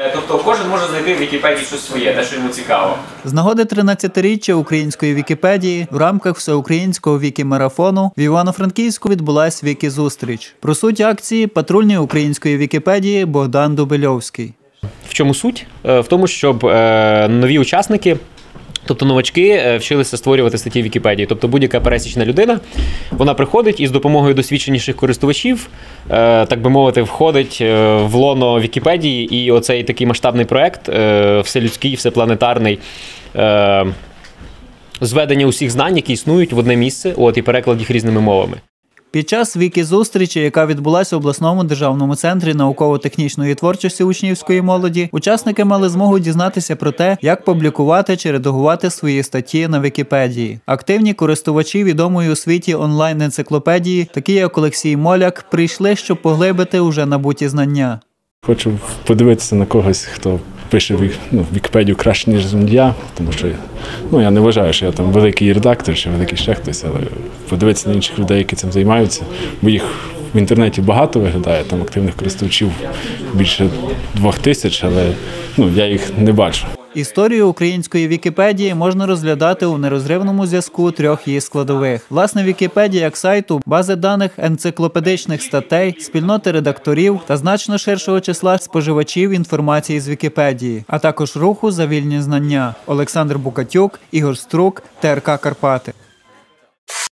Е, Тобто кожен може знайти в Вікіпедії щось своє, те, що йому цікаво. З нагоди 13-річчя української Вікіпедії в рамках всеукраїнського вікімарафону в Івано-Франківську відбулась вікі-зустріч. Про суть акції патрульний української Вікіпедії Богдан Дубельовський. В чому суть? Е, В тому, щоб е, нові учасники. Тобто новачки е, вчилися створювати статті в Вікіпедії. Тобто будь-яка пересічна людина вона приходить і з допомогою досвідченіших користувачів, е, так би мовити, входить е, в лоно Вікіпедії, і оцей такий масштабний проект, вселюдський, всепланетарний. Зведення усіх знань, які існують в одне місце, от і переклад їх різними мовами. Під час вікі-зустрічі, яка відбулася в обласному державному центрі науково-технічної творчості учнівської молоді, учасники мали змогу дізнатися про те, як публікувати чи редагувати свої статті на Вікіпедії. Активні користувачі відомої у світі онлайн-енциклопедії, такі як Олексій Моляк, прийшли, щоб поглибити уже набуті знання. Хочу подивитися на когось, хто пише ну, Вікіпедію краще, ніж я, тому що ну, я не вважаю, що я там великий редактор чи великий ще хтось, але подивитися на інших людей, які цим займаються, бо їх в інтернеті багато виглядає, там активних користувачів більше двох тисяч, але ну, я їх не бачу. Історію української Вікіпедії можна розглядати у нерозривному зв'язку трьох її складових. Власне, Вікіпедія як сайту, бази даних енциклопедичних статей, спільноти редакторів та значно ширшого числа споживачів інформації з Вікіпедії, а також руху за вільні знання. Олександр Букатюк, Ігор Струк, ТРК Карпати.